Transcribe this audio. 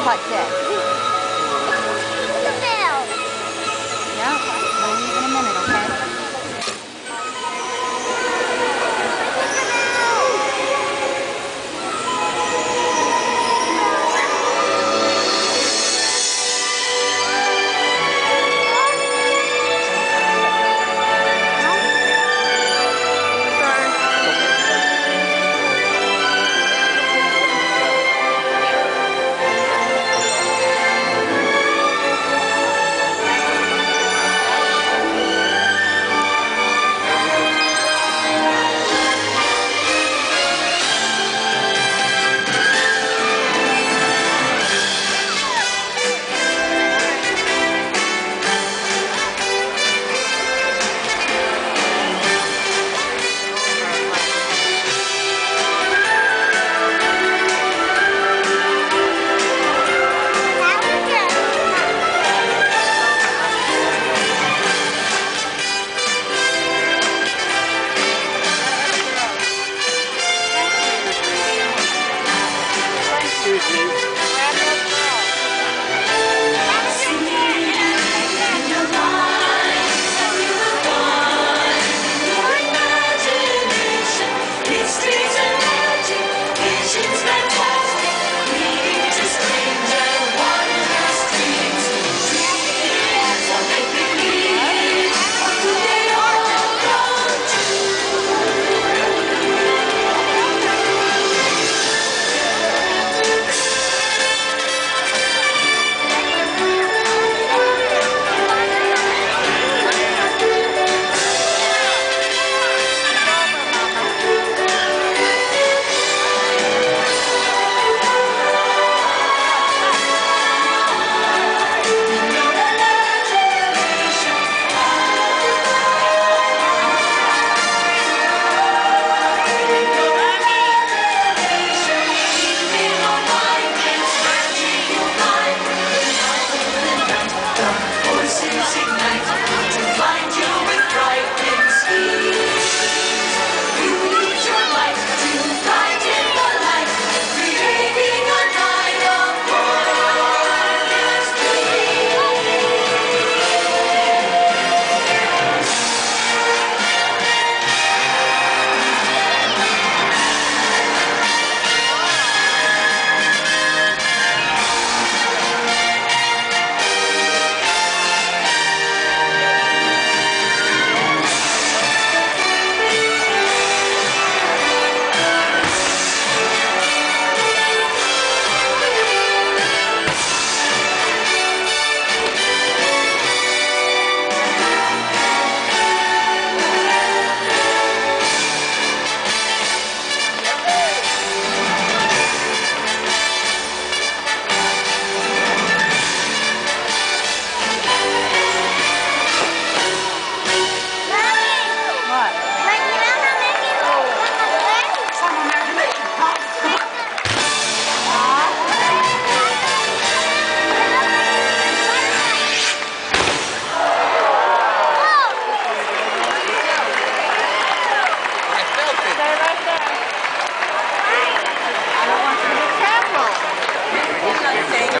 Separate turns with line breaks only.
hot day.